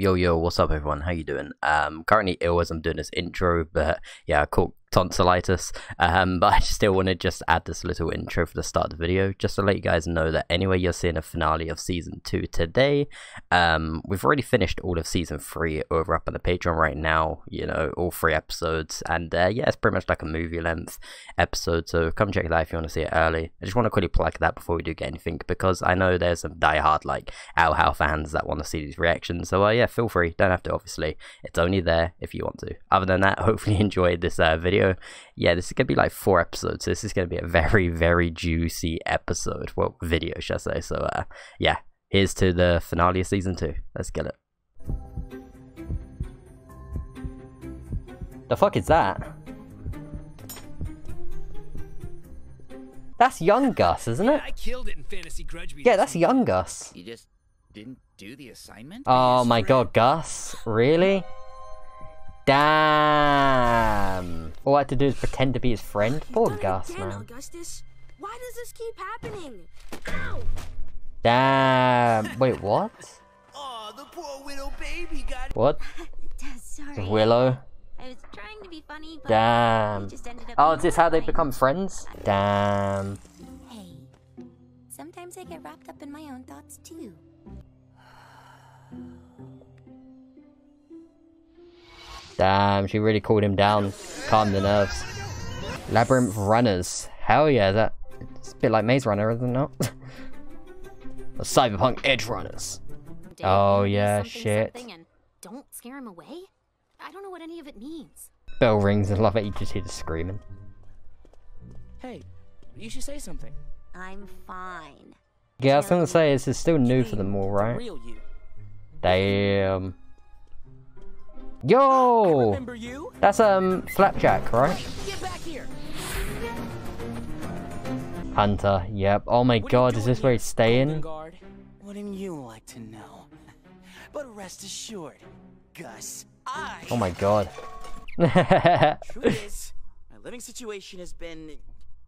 Yo yo, what's up everyone? How you doing? Um, currently ill as I'm doing this intro, but yeah, I caught tonsillitis. Um, but I still want to just add this little intro for the start of the video, just to let you guys know that anyway, you're seeing a finale of season two today. Um, we've already finished all of season three over up on the Patreon right now. You know, all three episodes, and uh, yeah, it's pretty much like a movie length episode. So come check that if you want to see it early. I just want to quickly plug that before we do get anything because I know there's some diehard like Owl How fans that want to see these reactions. So uh, yeah feel free. Don't have to, obviously. It's only there if you want to. Other than that, hopefully you enjoyed this uh, video. Yeah, this is going to be like four episodes. So this is going to be a very, very juicy episode. Well, video, shall I say. So, uh, yeah, here's to the finale of season two. Let's get it. The fuck is that? That's young Gus, isn't it? I killed it in fantasy grudge Yeah, that's young Gus. You just didn't do the assignment? Oh my god, Gus? Really? Damn. All I had to do is pretend to be his friend? Poor Gus, again, man. Augustus. Why does this keep happening? Ow! Damn. Wait, what? Oh, the poor widow baby got. What? Sorry. Willow? I was trying to be funny, but Damn. it just ended up Oh, is this how they horrifying. become friends? Damn. Hey, sometimes I get wrapped up in my own thoughts too. Damn, she really cooled him down. Calmed the nerves. Labyrinth Runners. Hell yeah, that... It's a bit like Maze Runner, isn't it? Or Cyberpunk Edge Runners. Dave, Oh, yeah, something, shit. something, don't scare him away. I don't know what any of it means. Bell rings and love it, you just hear the screaming. Hey, you should say something. I'm fine. Yeah, I was gonna say, this is still new for them all, right? Real you. Damn. Yo! That's, um, Flapjack, right? Get back here. Hunter, yep. Oh my What god, is this where he's staying? Wouldn't you like to know? But rest assured, Gus, I. Oh my god. Truth is, my living situation has been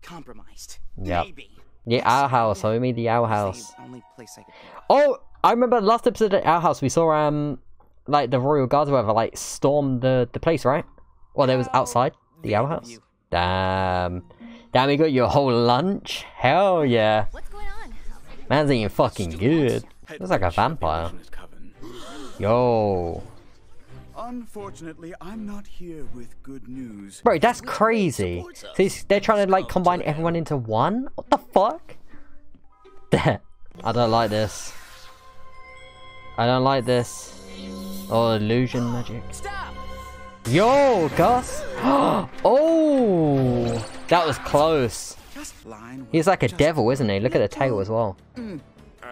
compromised. Yep. Maybe. yeah, our house, homie, the the House. only place I could. Oh, I remember the last episode at Owl House, we saw, um, like, the Royal Guards or whatever, like, stormed the, the place, right? Well, they was outside the vain Owl House. Damn. Damn, you got your whole lunch? Hell yeah. What's going on? Man's eating fucking good. Looks like a vampire. Yo. Unfortunately, I'm not here with good news. Bro, that's crazy. So they're trying to, like, combine everyone into one? What the fuck? I don't like this. I don't like this. Oh, illusion magic. Stop! Yo, Gus. oh, that was close. He's like a devil, isn't he? Look at the tail as well. I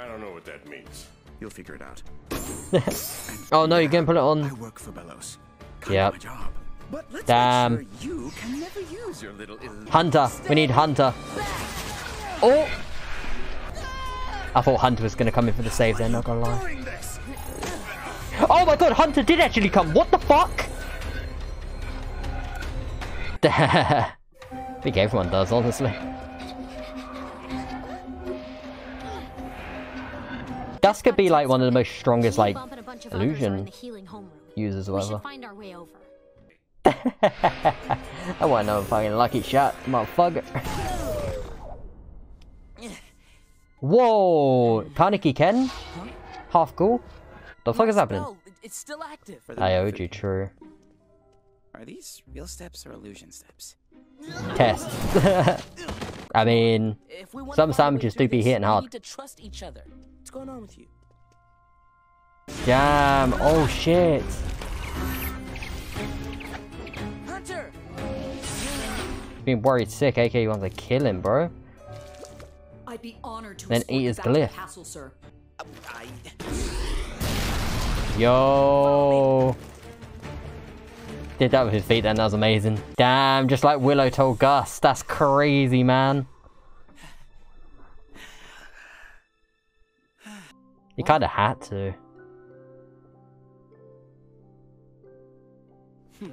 don't know what that means. You'll figure it out. Oh no, you're gonna put it I on. work for Belos. Yep. job. But let's Damn. sure you can never use your little Hunter, we need Hunter. Oh! I thought Hunter was gonna come in for the save there, not gonna lie. Oh my god, Hunter did actually come. What the fuck? I think everyone does, honestly. Gus could be like one of the most strongest, like, illusion users or whatever. I want another fucking lucky shot, motherfucker. Whoa! Kaneki Ken? Half cool? The fuck is happening? No, it- it's still active. For the I owed you, true. Are these real steps or illusion steps? Test. I mean, If we Some sandwiches do be hitting hard. to trust each other. What's going on with you? damn. Oh shit. Hunter! Being worried sick, aka wants to kill him, bro. I'd be honored to Then escort eat you his back the glyph. castle, sir. Oh, I. Yo. Did that with his feet then, that was amazing. Damn, just like Willow told Gus. That's crazy, man. He kinda had to. Hmm.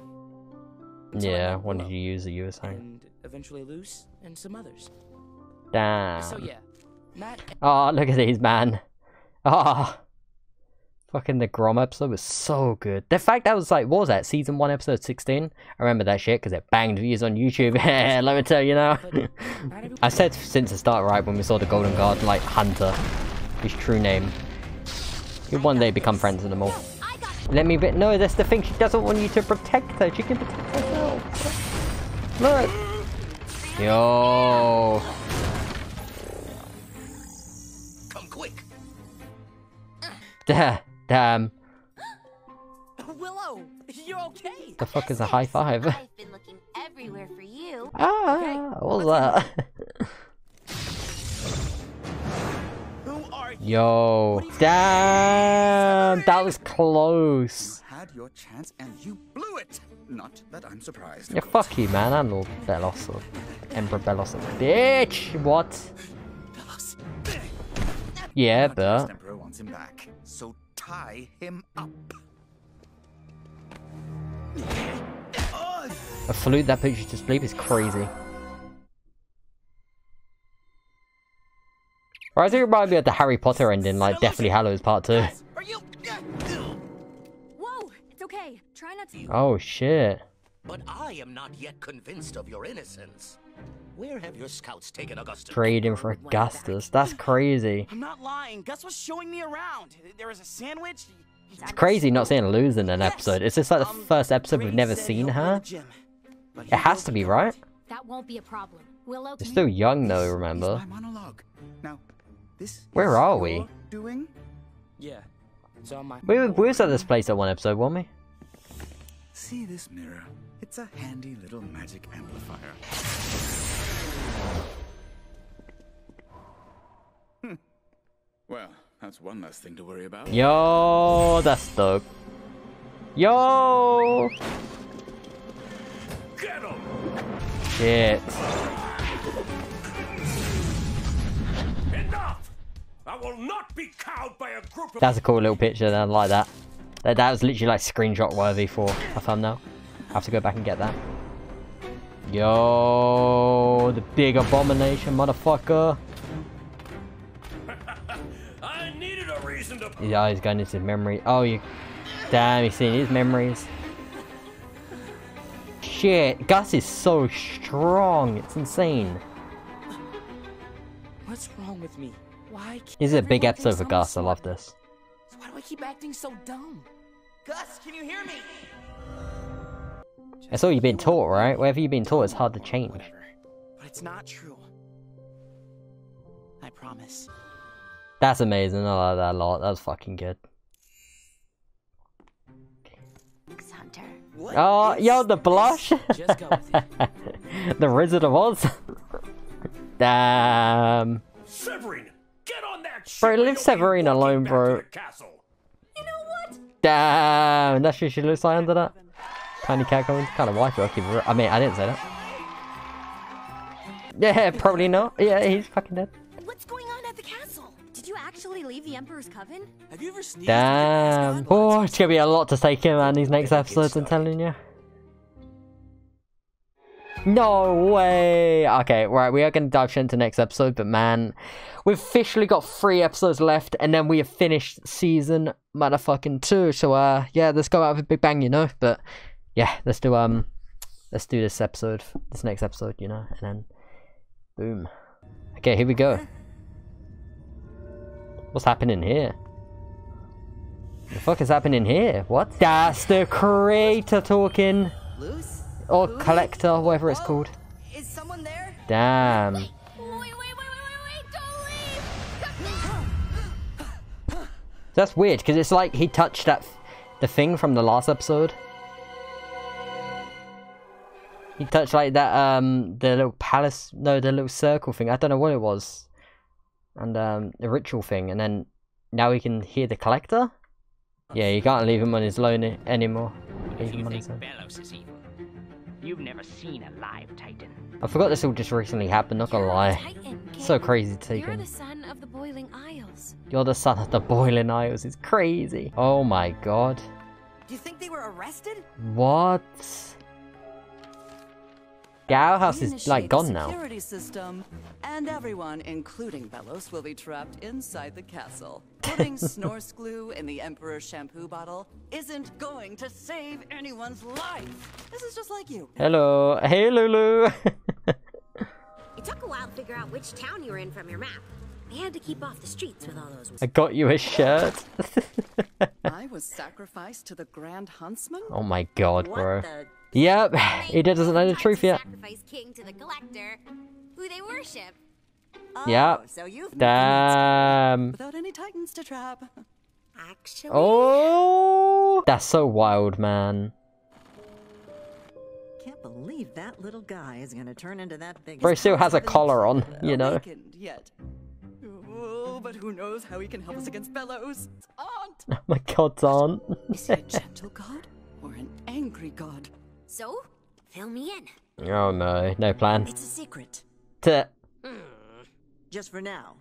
Yeah, when did you use the you were? And eventually Luz and some others. Damn. So yeah, Matt Oh, look at these, man. Oh. Fucking the Grom episode was so good. The fact that was like, what was that? Season 1, episode 16? I remember that shit because it banged views on YouTube. Let me tell you now. I said since the start, right, when we saw the Golden Guard, like Hunter, his true name. He'll one day become friends with them all. Let me bit. No, that's the thing. She doesn't want you to protect her. She can protect herself. Look. Yo. Come quick. Da- Damn. Willow, you're okay. The fuck is a high five? I've been looking everywhere for you. Ah, what was that? Who are you? Yo. Damn. That was close. Had your chance and you blew it. Not that I'm surprised. Yeah, fuck you, man. I'm Lord Belos or Emperor Belos. a Bitch. What? Yeah, the but. Emperor wants him back, so tie him up. A flute that puts you to sleep is crazy. Or I think it reminded me of the Harry Potter ending, like Deathly Hallows Part 2. Are you? Whoa, it's okay. Try not to. Oh shit. But I am not yet convinced of your innocence. Where have your scouts taken Augustus? Trading for Augustus. That's crazy. I'm not lying. Gus was showing me around. There was a sandwich. It's crazy not seeing Luz in an episode. Is this like the um, first episode we've never seen her? It has to be, right? That won't be a problem. Willow. They're still young though, remember? my monologue. Now, this Where is are we? Doing? Yeah. It's on my. We were, we was at this place at one episode, weren't we? See this mirror? It's a handy little magic amplifier. Hmm. Well, that's one less thing to worry about. Yo, that's dope. Yo! Get him! Shit. Enough! I will not be cowed by a group of That's a cool little picture, I like that. That, that was literally like screenshot worthy for a thumbnail. I have to go back and get that. Yo, the big abomination, motherfucker. I needed a reason to Yeah, he's going into memory. Oh, you. Damn, he's seeing his memories. Shit, Gus is so strong. It's insane. What's wrong with me? Why? can't This is a big everyone episode for I'm Gus. I love this. So why do I keep acting so dumb? Gus, can you hear me? That's all you've been taught, right? Whatever you've been taught, it's hard to change. Whatever. But it's not true. I promise. That's amazing. I like that a lot. That was fucking good. Thanks, Hunter. What Oh, is yo, the blush. Just go with it. the Wizard of Oz. Damn. Severine, get on that shit Bro, or leave you'll Severine alone, back to bro. the castle. Damn. That's what she looks like under that. Tiny cat going kind of wifey. I keep it I mean, I didn't say that. Yeah, probably not. Yeah, he's fucking dead. What's going on at the castle? Did you actually leave the Emperor's Coven? Have you ever sneezed? Damn. Oh, it's gonna be a lot to take in, man. These next episodes, I'm telling you. No way. Okay, right. We are gonna dive straight into next episode, but man, we've officially got three episodes left, and then we have finished season motherfucking two. So, uh, yeah, let's go out with a big bang, you know. But yeah, let's do um, let's do this episode, this next episode, you know, and then boom. Okay, here we go. What's happening here? The fuck is happening here? What? That's the creator talking. Loose? Or collector, whatever it's called. Is someone there? Damn. Wait, wait, wait! That's weird, because it's like he touched that, the thing from the last episode. He touched like that, um, the little palace, no, the little circle thing. I don't know what it was. And, um, the ritual thing. And then now he can hear the collector? Yeah, you can't leave him on his own anymore. Leave you him on think his own. Belos is evil, you've never seen a live Titan. I forgot this all just recently happened, not gonna lie. Titan, So crazy to take You're the son of the Boiling Isles. You're the son of the Boiling Isles. It's crazy. Oh my god. Do you think they were arrested? What? Gal House is like gone now. Security system, and everyone, including Belos, will be trapped inside the castle. Putting Snorse glue in the Emperor's shampoo bottle isn't going to save anyone's life. This is just like you. Hello. Hey, Lulu. It took a while to figure out which town you were in from your map. They had to keep off the streets with all those. I got you a shirt. I was sacrificed to the Grand Huntsman? oh my god, What bro. The- Yep, he doesn't know the truth yet. Sacrifice king to the collector, who they worship. Yep. Oh, so you've Damn. without any titans to trap. Actually, Oh, that's so wild, man. Can't believe that little guy is gonna turn into that big. Bro still has a collar on, you know. Awakened yet. Oh, but who knows how he can help us against Belos? Aunt! Oh my god, aunt. Is he a gentle god or an angry god? So fill me in. oh no, no plan. It's a secret, T- just for now.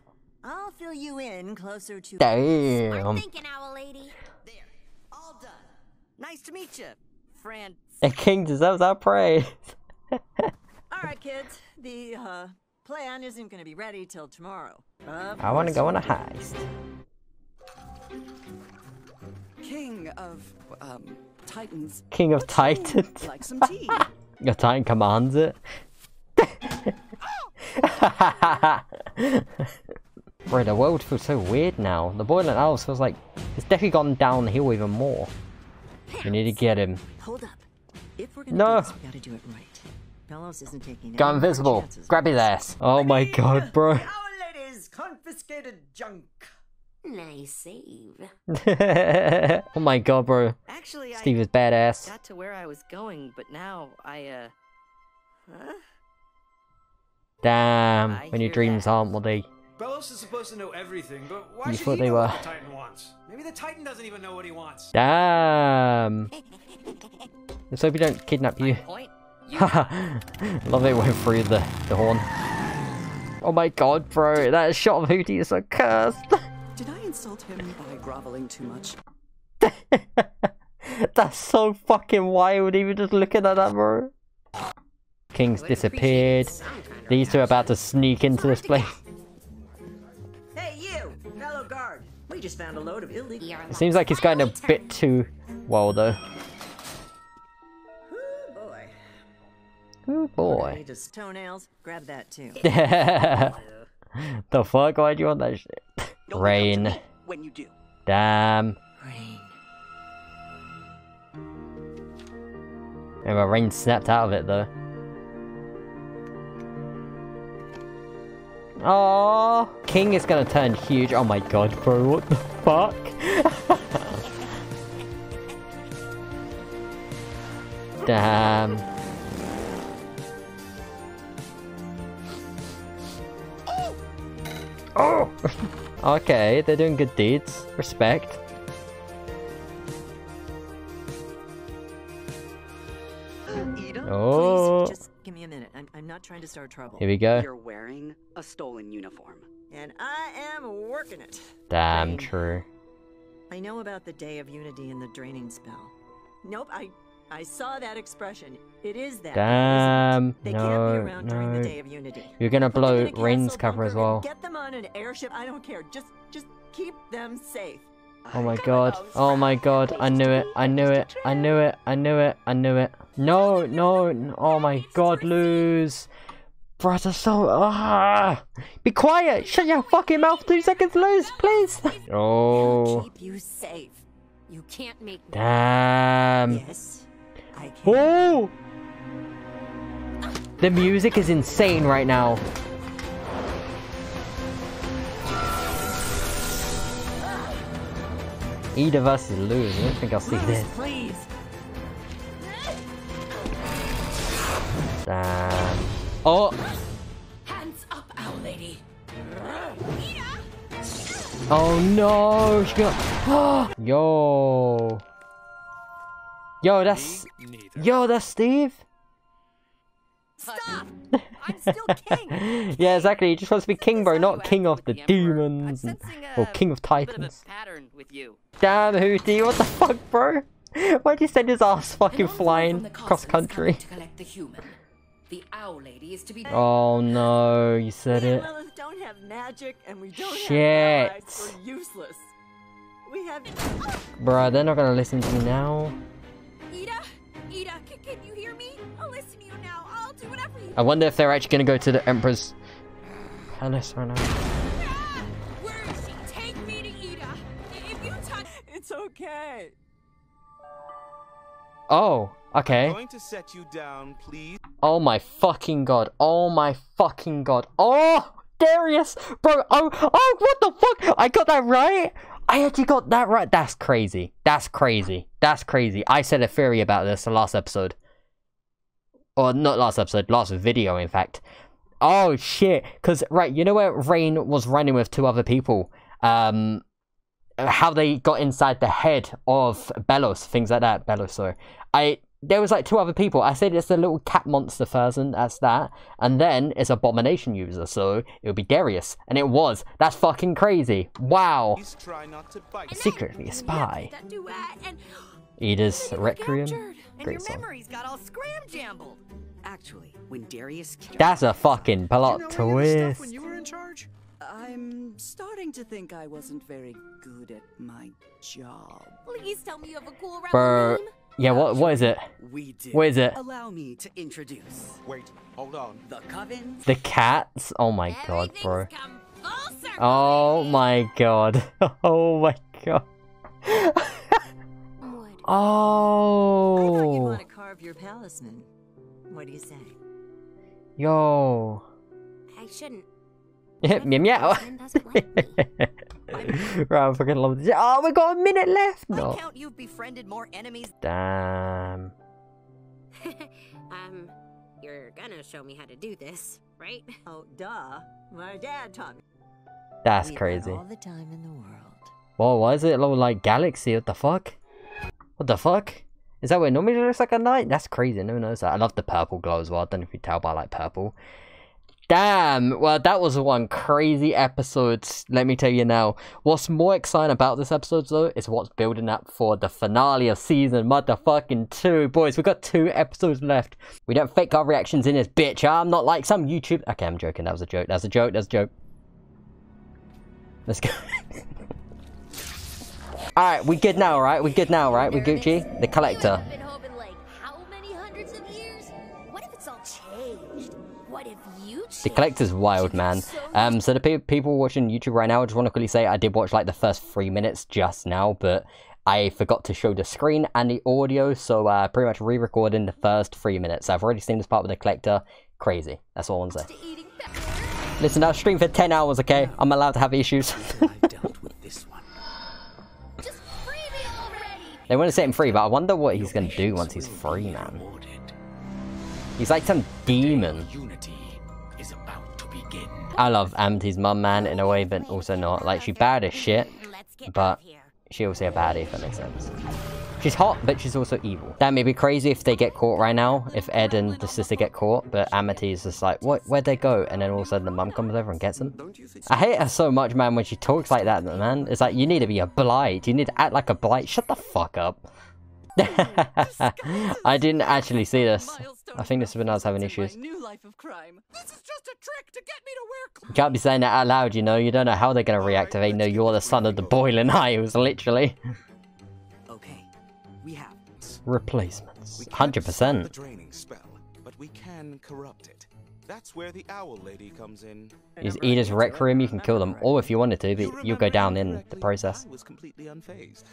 I'll fill you in closer to. Damn. Smart Damn. thinking, owl lady. There, all done. Nice to meet you, friend. A king deserves our praise. All right, kids. The uh, plan isn't gonna be ready till tomorrow. Of I want to go on a heist. King of, um, Titans. King of Titans. Like some tea? Your Titan commands it. Bro, the world feels so weird now. The Boiling Isles feels like it's definitely gone downhill even more. We need to get him. Hold up. If we're gonna No. do this, we gotta do it right. Belos isn't taking Go invisible. Grab his ass. Oh my god, bro. Our ladies confiscated junk. Nice save. oh my god, bro. Actually, Steve I is badass. got to where I was going, but now I, uh. Huh? Damn, I when your dreams that. aren't what they. Belos is supposed to know everything, but why You should thought he they know were. what the Titan wants? Maybe the Titan doesn't even know what he wants. Damn. Let's hope he don't kidnap you. Point. Love it went through the, the horn. Oh my god, bro, that shot of Hooty is so cursed. Did I insult him by groveling too much? That's so fucking wild, even just looking at that, bro. King's disappeared. These two are about to sneak into this place. Hey, you, fellow guard. We just found a load of illegal. It seems like he's going a bit too well, though. Ooh, boy. Oh boy. Need his toenails. Grab that too. the fuck? Why'd you want that shit? Rain. When you do. Damn. Rain. And my rain snapped out of it though. Oh, King is gonna turn huge. Oh my god, bro, what the fuck? Damn. Oh! okay, they're doing good deeds. Respect. Oh. please, just give me a minute. I'm, I'm not trying to start trouble. Here we go. You're wearing a stolen uniform. And I am working it. Damn Raine. true. I know about the Day of Unity and the draining spell. Nope, I I saw that expression. It is that. Damn. They can't No, be around during the no. Day of Unity. You're gonna blow in a Raine's cover as well. Get them on an airship. I don't care. Just just keep them safe. Oh my god. Oh my god. I knew it. I knew it. I knew it. I knew it. I knew it. No, no. n- Oh my god, Luz. Bro, that's so. Ah! Be quiet. Shut your fucking mouth. Two seconds, Luz, please. Oh. Keep you safe. You can't make. Damn. Yes, I can. Oh! The music is insane right now. Eda versus Luz. I don't think I'll see this. Please. Damn. Oh! Hands up, owl lady. Oh no! She got. Yo! Yo, that's. Yo, that's Steve! Stop! I'm still king! yeah, exactly. He just wants to be king, bro, not king of the demons. and- Or king of titans. pattern with you. Damn, Hooty, what the fuck, bro? Why'd you send his ass fucking flying cross country? The owl lady is to be. Oh no, you said Me it. and don't have magic, and we don't Shit. have allies. We're useless. We have. Bruh, they're not gonna listen to me now. Eda? Eda, can, can you hear me? I wonder if they're actually gonna go to the Emperor's palace right now. Where is she? Take me to Eda. If you touch It's okay. Oh, okay. Going to set you down, please. Oh my fucking god. Oh my fucking god. Oh, Darius, bro. Oh, oh, what the fuck? I got that right. I actually got that right. That's crazy. That's crazy. That's crazy. I said a theory about this the last episode. Or not last episode, last video, in fact. Oh shit. Cause right, you know where Raine was running with two other people. Um, how they got inside the head of Belos, things like that. Belos, sorry. I there was like two other people. I said it's a little cat monster person, that's that. And then it's Abomination user, so it would be Darius. And it was. That's fucking crazy. Wow. Please try not to bite. Secretly a spy. That duet and Requiem. Great song. got all. Actually, when Darius That's a fucking plot twist. When you were in charge? I'm starting to think I wasn't very good at my job. please tell me you have a cool rebel Bro. name. Yeah, what what is it? We do. What is it? Allow me to introduce Wait, hold on. the coven. The cats? Oh my god, bro. Come full circle, Oh my god. Oh my god. Wood. I thought you'd Oh. want to carve your palisman. What do you say? Yo. I shouldn't. meow meow. Friend doesn't like right, I fucking love this. Oh, we got a minute left. I No. count you've befriended more enemies. Damn. um, you're gonna show me how to do this, right? Oh, duh. My dad taught me. That's We've crazy. All the time in the world. Whoa, why is it a little like galaxy? What the fuck? What the fuck? Is that what it normally looks like at night? That's crazy. No one knows that. I love the purple glow as well. I don't know if you tell by like purple. Damn. Well, that was one crazy episode. Let me tell you now. What's more exciting about this episode though is what's building up for the finale of season motherfucking two. Boys, we've got two episodes left. We don't fake our reactions in this bitch. I'm not like some YouTube. Okay, I'm joking. That was a joke. That was a joke. That's a joke. Let's go. Alright, we good now, right? We good now, right? We Gucci? The collector. I've been hoping like how many hundreds of years? What if it's all changed? What if you The collector's wild, man. Um, so the pe- people watching YouTube right now, I just want to quickly say I did watch like the first three minutes just now, but I forgot to show the screen and the audio, so uh, pretty much re-recording the first three minutes. I've already seen this part with the collector. Crazy. That's all I want to say. To eating better. Listen, I'll stream for 10 hours, okay? I'm allowed to have issues. They want to set him free, but I wonder what he's going to do once he's free, man. Rewarded. He's like some demon. Unity is about to begin. I love Amity's mum, man, in a way, but also not. Like, she's bad as shit, but out of here. she also a baddie, if that makes sense. She's hot, but she's also evil. That may be crazy if they get caught right now, if Ed and the sister get caught, but Amity is just like, what, where'd they go? And then all of a sudden the mum comes over and gets them. Don't you think? I hate her so much, man, when she talks like that, man. It's like, you need to be a blight. You need to act like a blight. Shut the fuck up. I didn't actually see this. I think this is when I was having issues. New life of crime. This is just a trick to get me to wear You can't be saying that out loud, you know. You don't know how they're gonna react reactivate. No, you're the son of the boiling isles, literally. Okay, we have. Replacements. We can't stop 100%. The draining spell, but we can corrupt it. That's where the Owl Lady comes in. Use Eda's Requiem, you can kill them. Or if you wanted to, but you'll go down in the process. Was completely unfazed.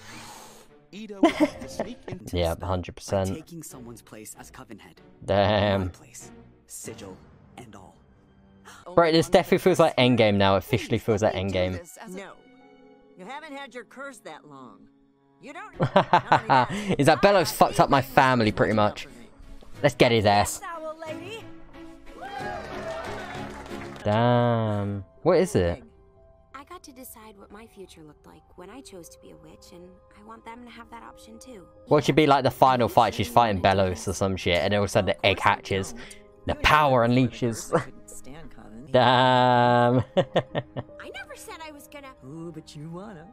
Eda would have to sneak into Yeah, 100%. Taking someone's place as Coven head. My Damn. place. Sigil and all. Bro, this definitely feels like Endgame now. It officially feels like Endgame. No. You haven't had your curse that long. You don't. Is that Belos fucked up my family pretty much? Let's get his ass. Damn. What is it? I got to decide what my future looked like when I chose to be a witch, and I want them to have that option too. What should be like the final fight? She's fighting Belos or some shit, and then all of a sudden the egg hatches. The power unleashes. couldn't stand Coven. Damn. I never said I was gonna. Ooh, but you wanna.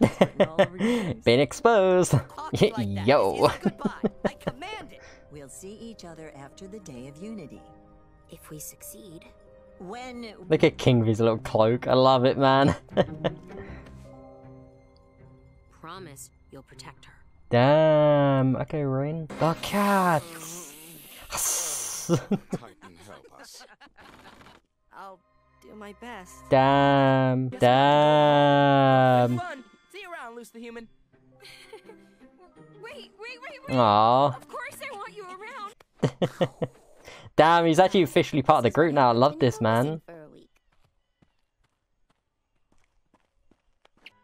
It's written all over your face. Been exposed. Like Yo. goodbye. I command it. We'll see each other after the Day of Unity. If we succeed. When Look at Kingvy's little cloak. I love it, man. promise you'll protect her. Damn. Okay, Raine. The cats. Titan, help us. I'll do my best. Damn. Damn. Fun. See you around, Luz the Human. Wait, wait, wait, wait. Aw. Of course I want you around. Damn, he's actually officially part of the group now. I love this, man. For a week.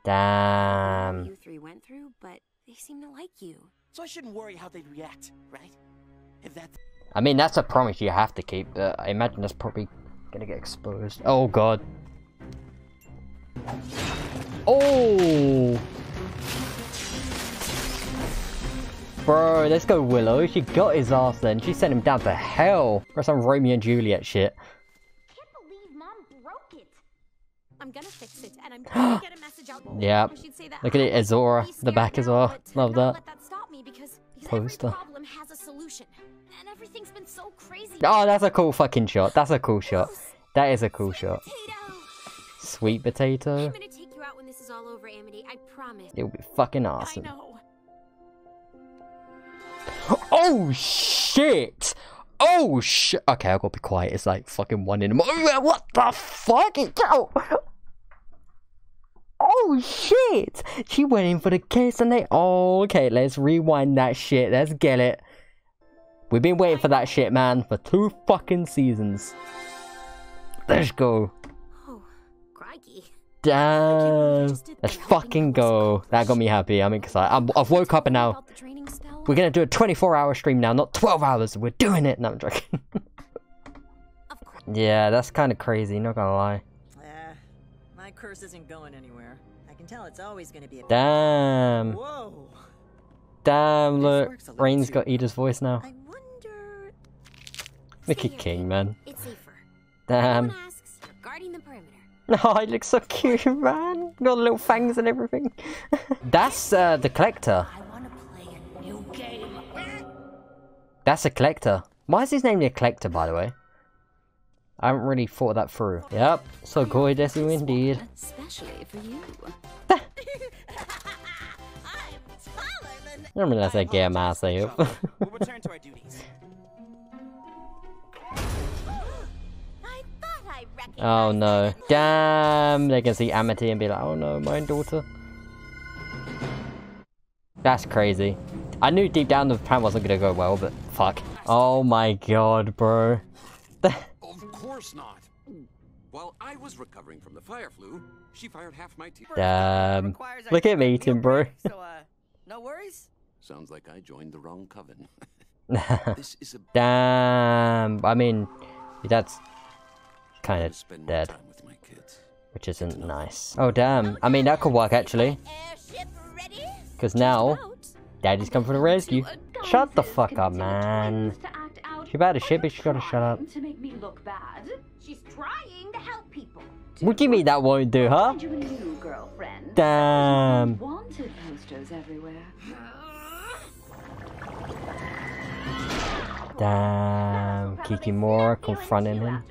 Damn. You three went through, but they seem to like you. So I shouldn't worry how they'd react, right? If that I mean, that's a promise you have to keep, but I imagine that's probably gonna get exposed. Oh, God. Oh! Bro, let's go Willow. She got his ass then. She sent him down to hell. For some Romeo and Juliet shit. Can't believe Mom broke it. I'm gonna fix it, and I'm gonna get a message out. Yep. I should say that Look at it, Azura, the back as well. Love that. That stop me because, because Poster. every problem has a solution, and everything's been so crazy. Oh, that's a cool fucking shot. That's a cool shot. That is a cool shot. Sweet potato. I'm gonna take you out when this is all over, Amity. I promise. It would be fucking awesome. Oh shit! Oh shit! Okay, I gotta be quiet. It's like fucking one in the morning. What the fuck? Yo! Oh shit! She went in for the kiss and they. Oh, okay. Let's rewind that shit. Let's get it. We've been waiting for that shit, man, for two fucking seasons. Let's go. Oh, crikey. Damn. Let's fucking go. That got me happy. I'm excited. I'm, I've woke up and now. We're gonna do a 24 hour stream now, not 12 hours. We're doing it. No, I'm joking. yeah, that's kind of crazy, not gonna lie. Eh, my curse isn't going anywhere. I can tell it's always gonna be a Damn. Whoa. Damn, look. works a lot Raine's got Eda's voice now. I wonder. Mickey King, man. It's safer. Damn. Asks, you're guarding the perimeter. Oh, he looks so cute, man. Got little fangs and everything. That's uh, the collector. Game. That's a collector. Why is his name the collector, by the way? I haven't really thought that through. Yep, so gorgeous you indeed. Especially for you. I'm gonna say get myself. we'll return to our duties. oh, oh no. Damn, they can see Amity and be like, oh no, my daughter. That's crazy. I knew deep down the plan wasn't gonna go well, but fuck. Oh my god, bro. Of course not. While I was recovering from the fire flu, she fired half my team. Damn. Look at me, Tim, bro. So, uh, no worries? Sounds like I joined the wrong coven. this is a Damn. I mean, that's kind of dead. Which isn't nice. Oh, damn. I mean, that could work, actually. Because now, Daddy's come for the rescue. Shut the fuck up, man. She bad as shit, but she gotta shut up. To make me look bad. She's trying to help people. What do you mean that won't do, huh? Find you a new girlfriend. Damn. Wanted posters everywhere. Damn. Kikimora confronting him.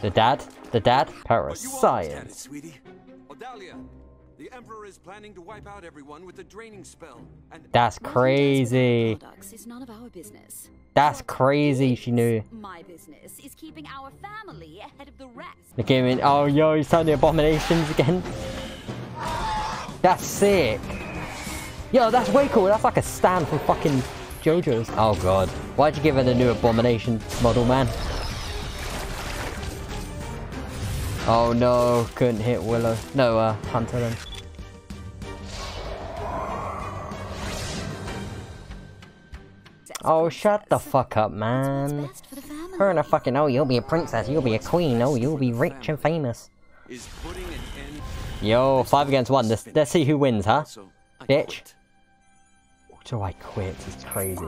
The dad? The dad? Science, Parascience. sweetie. Odalia, the Emperor is planning to wipe out everyone with the draining spell. And That's crazy. Is none of our business. That's crazy, she knew. My business is keeping our family ahead of the rest. Look at him. Oh, yo, he's telling the abominations again. That's sick. Yo, that's way cool. That's like a stand from fucking JoJo's. Oh, God. Why'd you give her the new abomination model, man? Oh, no. Couldn't hit Willow. No, uh, Hunter then. Oh, shut the fuck up, man. Her and a fucking, oh, you'll be a princess, you'll be a queen, oh, you'll be rich and famous. is putting an end. Yo, five against one. Let's, let's see who wins, huh? Bitch. So I quit. It's crazy.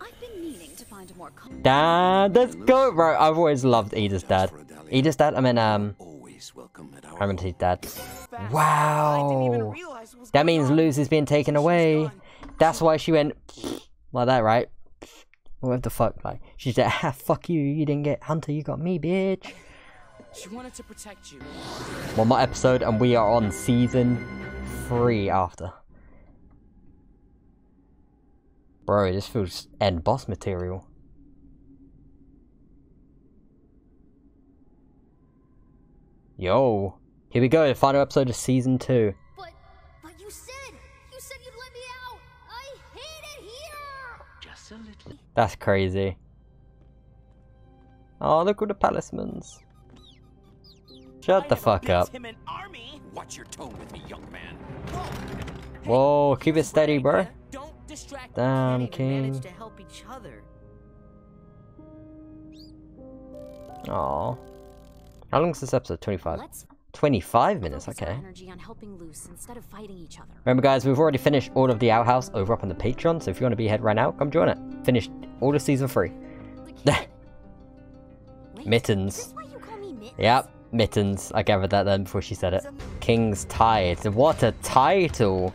I've been meaning to find a more com- Dad, let's go, bro. I've always loved Edith's dad. Edith's dad? I mean, um, Amity's dad. Wow. That means Luz is being taken away. That's why she went like that, right? What the fuck? Like, she's like, ah, fuck you, you didn't get Hunter, you got me, bitch. She wanted to protect you. One more episode, and we are on season three after. Bro, this feels end boss material. Yo. Here we go, the final episode of season two. But, but you said, you said you'd let me out. I hate it here. Just a little. That's crazy. Oh, look at the palismans. Shut the fuck up. Him an army. Watch your tone with me, young man. Whoa, Whoa keep it steady, bro. Don't distract Damn, Can't manage king. to help each other. Aw. How long is this episode? 25? Let's 25 minutes, okay. on helping Luz instead of fighting each other. Remember guys, we've already finished all of the Owl House over up on the Patreon, so if you want to be ahead right now, come join it. Finished all of season 3. Mittens. Yep, Mittens. I gathered that then before she said it. King's Tide. What a title!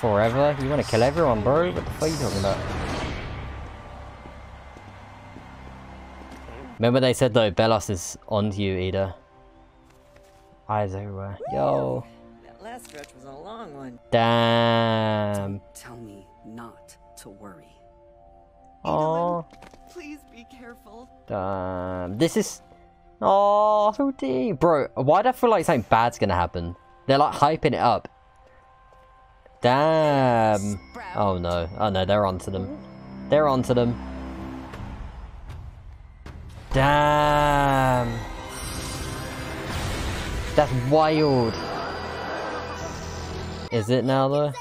Forever? You want to kill everyone, bro? What the fuck are you talking about? Remember they said though, Belos is onto you, Eda. Eyes everywhere. Yo. That last stretch was a long one. Damn. Tell me not to worry. Oh. Please be careful. Damn. This is. Oh, so deep. Bro, why do I feel like something bad's gonna happen? They're like hyping it up. Damn. Oh no. Oh no, they're onto them. They're onto them. Damn. That's wild. Is it now though?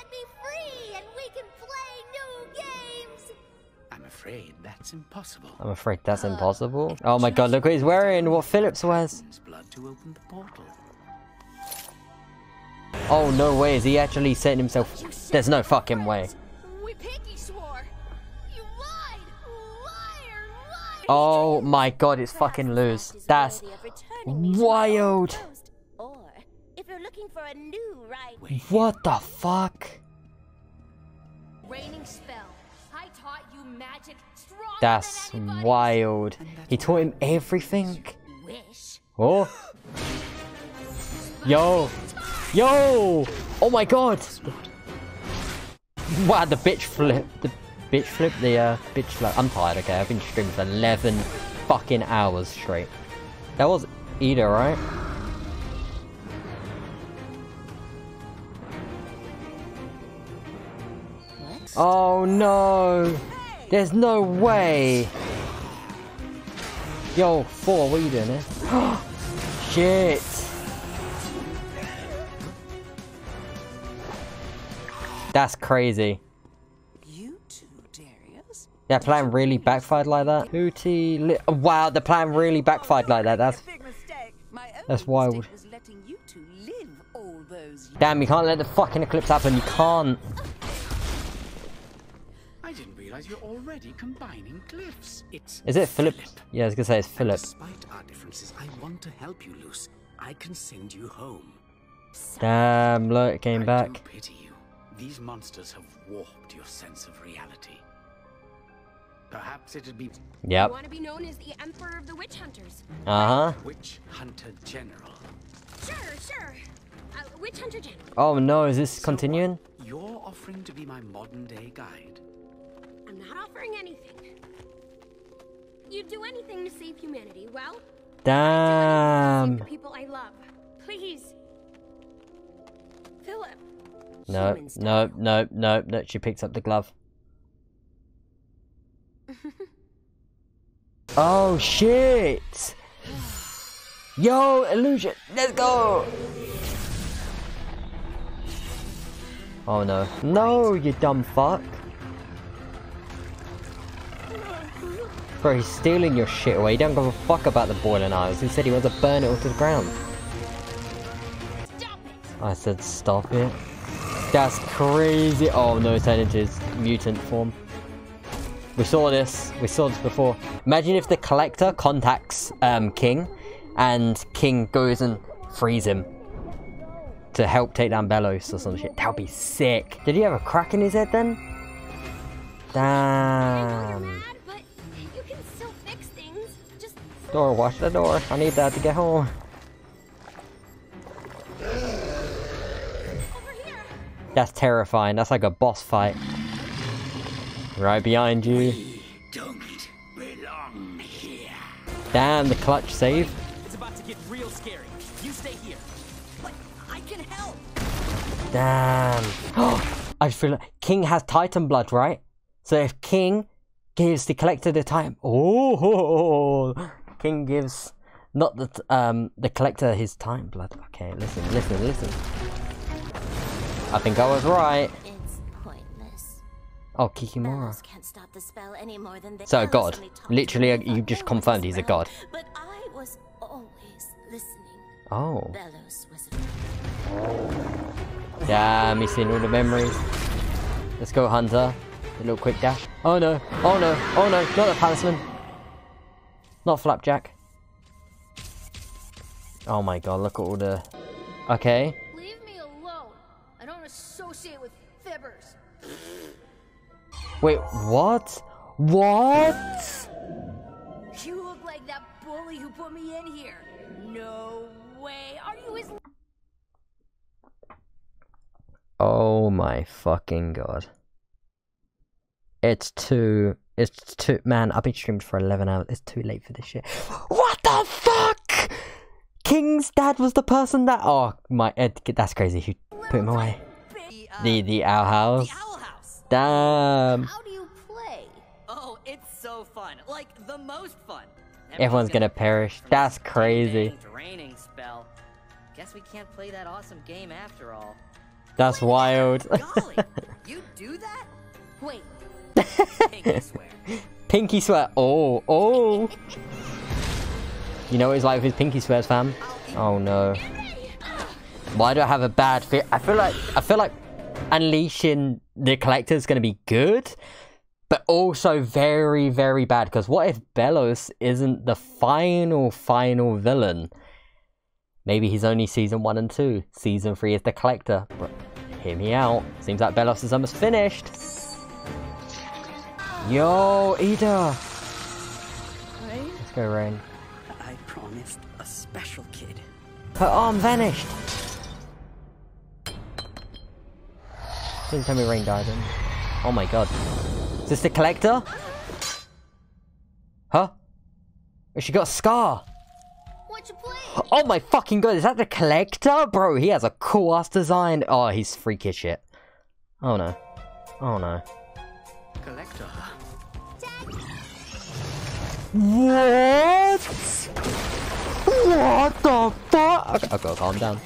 I'm afraid that's impossible. I'm afraid that's impossible. Oh my god, look what he's wearing! What Philip's wears! Blood to open the portal. Oh no way, is he actually setting himself? There's no fucking way. We pinky swore. You lied. Liar, liar. Oh my god, it's fucking Luz. That's wild. Or if you're looking for a new right. What the fuck? Raining spell. I taught you magic That's wild. He taught him everything. Wish. Oh. Yo. Yo. Oh my god. Wow, the bitch flip. The bitch flip. The uh, bitch flip. I'm tired, okay? I've been streaming for 11 fucking hours straight. That was Eda, right? Oh no! There's no way! Yo, four, what are you doing here? Shit! That's crazy. You two, plan really backfired like that? Hooty li- Wow, the plan really backfired like that. That's that's wild. Was letting you two live all those Damn, you can't let the fucking eclipse happen. You can't. I didn't realize you're already combining glyphs. It's Is it Philip? Yeah, I was gonna say it's Philip. Despite our differences, I want to help you, Luz. I can send you home. Damn, look, it came I back. do pity you. These monsters have warped your sense of reality. Perhaps it'd be Yep. You want to be known as the Emperor of the Witch Hunters. Uh huh. Witch Hunter General. Sure, sure. Uh, Witch Hunter General. Oh no, is this continuing? You're offering to be my modern day guide. I'm not offering anything. You'd do anything to save humanity. Well, Damn. the people I love. Please. Philip. No, no, no, no, no. She picks up the glove. Oh shit! Yo, illusion, let's go! Oh no. No, you dumb fuck. Bro, he's stealing your shit away. He don't give a fuck about the Boiling Isles. He said he wants to burn it all to the ground. I said stop it. That's crazy. Oh no, it turned into his mutant form. We saw this. We saw this before. Imagine if the collector contacts um, King, and King goes and frees him. to help take down Belos or some shit. That would be sick. Did he have a crack in his head then? Damn. Door, watch the door. I need that to get home. That's terrifying. That's like a boss fight. Right behind you. Damn, the clutch save. It's about to get real scary. You stay here. But I can help. Damn. I feel like King has Titan blood, right? So if King gives the collector the Titan, oh, King gives not the um the collector his Titan blood. Okay, listen, listen, listen. I think I was right. It's pointless. Oh, Kikimora. Stop the spell any more than they So a god. Literally, you just confirmed he's a god. But I was always listening. Oh. Damn, he's seen all the memories. Let's go, Hunter. A little quick dash. Oh no, oh no, oh no, not the palisman. Not Flapjack. Oh my god, look at all the... Okay. Wait, what? What? You look like that bully who put me in here. No way. Are you his Oh my fucking god. It's too... It's too... Man, I've been streamed for 11 hours. It's too late for this shit. What the fuck? King's dad was the person that... Oh, my... Ed, that's crazy. Who put him away? The, uh, the owl house? Damn. How do you play? Oh, it's so fun. Like the most fun. Everyone's gonna perish. That's crazy. Draining spell. Guess we can't play that awesome game after all. That's wild. You do that? Wait. Pinky swear. Pinky swear. Oh, oh. You know what it's like with his pinky swears, fam? Oh no. Ah! Why do I have a bad feel? I feel like I feel like unleashing the collector is gonna be good, but also very very bad. Because what if Belos isn't the final final villain? Maybe he's only season one and two. Season three is the collector. But hear me out. Seems like Belos is almost finished. Yo, Eda. Let's go, Raine. I promised a special kid. Her arm vanished. Didn't tell me Raine died. Then. Oh my god. Is this the collector? Huh? Oh, She got a scar. What you play? Oh my fucking god, is that the collector? Bro, he has a cool ass design. Oh, he's freaky as shit. Oh no. Oh no. Collector. What? What the fuck? Okay, I've got to calm down.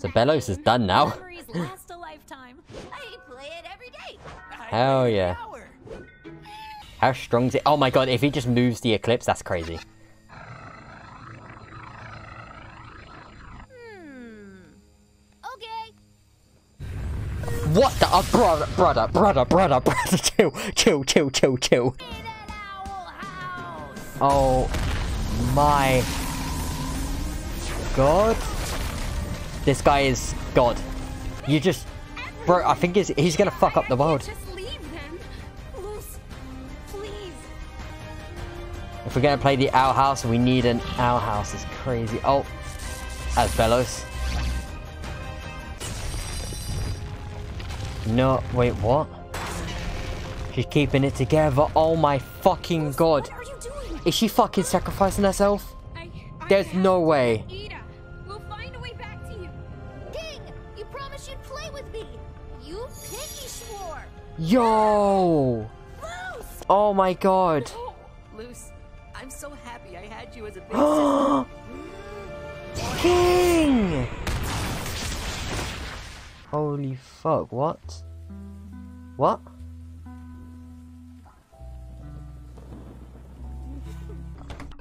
So Belos is done now. Last a lifetime. I play it every day. Hell yeah. How strong is it? Oh my god, if he just moves the eclipse, that's crazy. What the? Uh, brother, brother, brother, brother, brother, chill, chill, chill, chill, chill. Oh my god. This guy is God. You just. Bro, I think he's, he's gonna fuck up the world. Just leave them. Luz, please. If we're gonna play the Owl House, we need an Owl House. It's crazy. Oh, as Belos. No, wait, what? She's keeping it together. Oh my fucking god. Is she fucking sacrificing herself? There's no way. Yo! Oh my god. Luz, I'm so happy I had you as a big. King! Holy fuck, what? What?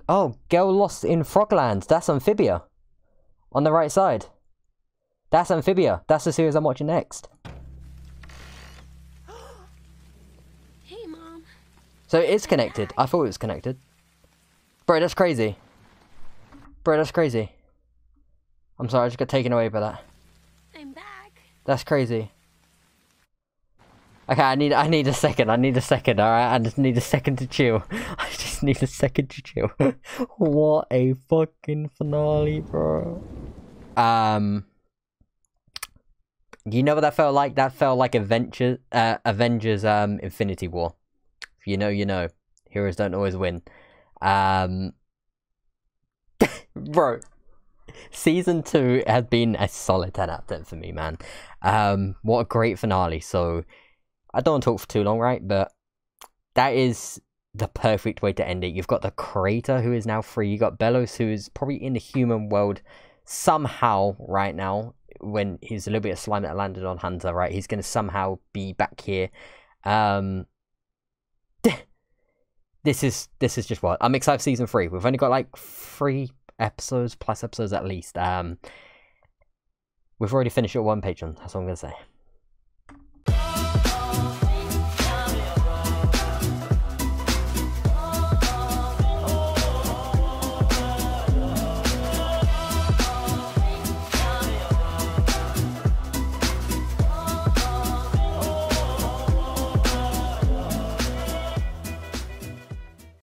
Oh, girl lost in Frogland. That's Amphibia. On the right side. That's Amphibia. That's the series I'm watching next. Hey, Mom. So it is connected. I thought it was connected. Bro, that's crazy. Bro, that's crazy. I'm sorry, I just got taken away by that. I'm back. That's crazy. Okay, I need I need a second. I need a second. All right, I just need a second to chill. I just need a second to chill. what a fucking finale, bro. Um, you know what that felt like? That felt like Avengers, uh, Avengers, um, Infinity War. You know, you know. Heroes don't always win. Um, bro, season two has been a solid 10 out of 10 for me, man. Um, what a great finale. So, I don't want to talk for too long, right? But that is the perfect way to end it. You've got the creator who is now free. You got Belos who is probably in the human world somehow right now. When he's a little bit of slime that landed on Hunter, right? He's going to somehow be back here. Um, this is this is just what I'm excited for season three. We've only got like three episodes plus episodes at least. Um, we've already finished at one Patreon. That's all I'm gonna say.